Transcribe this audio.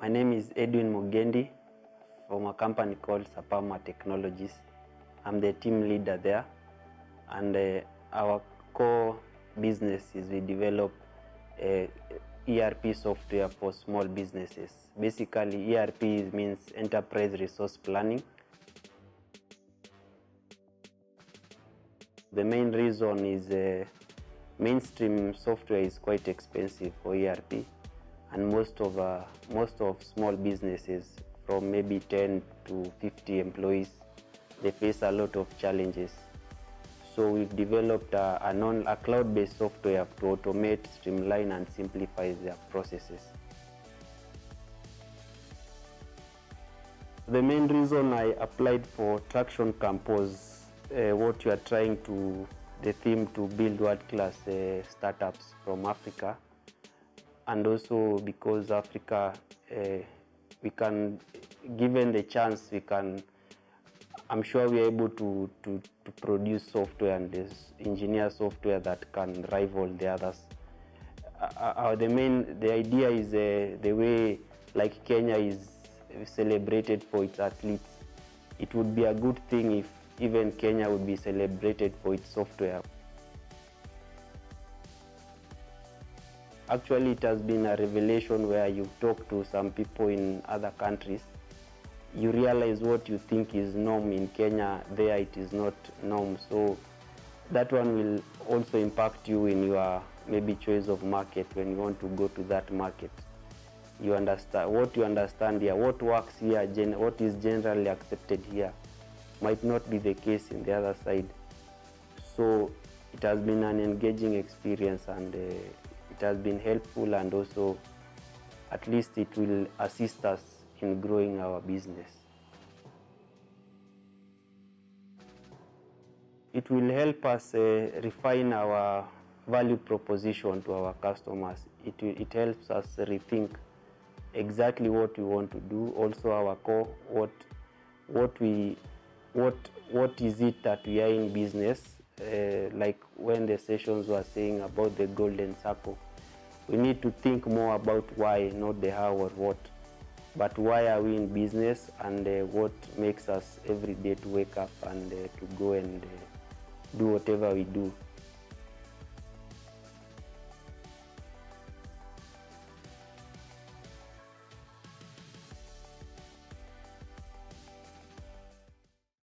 My name is Edwin Mugendi from a company called Sapama Technologies. I'm the team leader there, and uh, our core business is we develop uh, ERP software for small businesses. Basically, ERP means Enterprise Resource Planning. The main reason is uh, mainstream software is quite expensive for ERP, and most of uh, most of small businesses from maybe 10 to 50 employees, they face a lot of challenges. So we've developed a, a, a cloud-based software to automate, streamline, and simplify their processes. The main reason I applied for Traction Camp was uh, what you are trying to, the theme to build world-class uh, startups from Africa, and also because Africa, uh, we can, given the chance, we can I'm sure we're able to, to, to produce software and engineer software that can rival the others. Uh, uh, the main, the idea is uh, the way like Kenya is celebrated for its athletes. It would be a good thing if even Kenya would be celebrated for its software. Actually, it has been a revelation where you talk to some people in other countries you realize what you think is norm in Kenya, there it is not norm. So that one will also impact you in your maybe choice of market when you want to go to that market. You understand what you understand here, what works here, gen, what is generally accepted here, might not be the case in the other side. So it has been an engaging experience and uh, it has been helpful and also at least it will assist us in growing our business. It will help us uh, refine our value proposition to our customers. It, it helps us rethink exactly what we want to do, also our core, what, what, we, what, what is it that we are in business, uh, like when the sessions were saying about the golden circle. We need to think more about why, not the how or what but why are we in business and uh, what makes us every day to wake up and uh, to go and uh, do whatever we do.